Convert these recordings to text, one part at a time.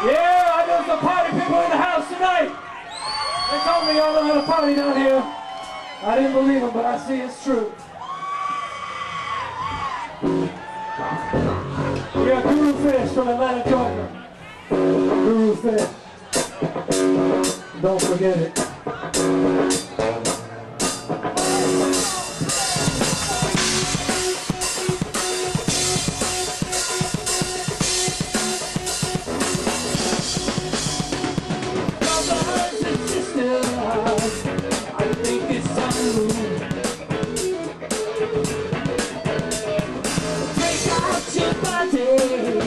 Yeah, I know some party people in the house tonight. They told me y'all know how to party down here. I didn't believe them, but I see it's true. Yeah, Guru Fish from Atlanta, Georgia. Guru Fish. Don't forget it. Out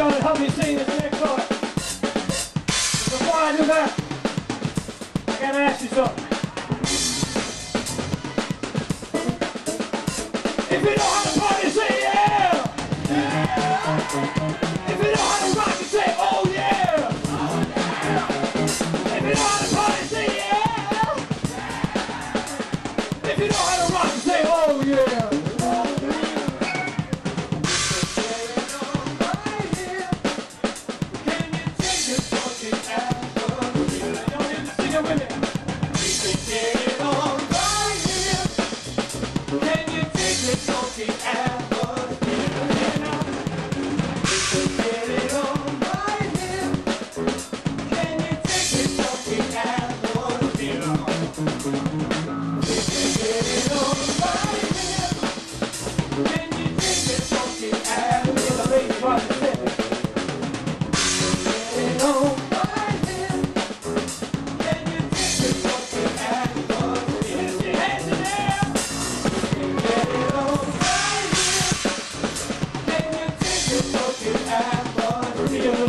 Y'all to help me sing this next part. Before I do that, I gotta ask you something. If you know how to